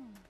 Hmm.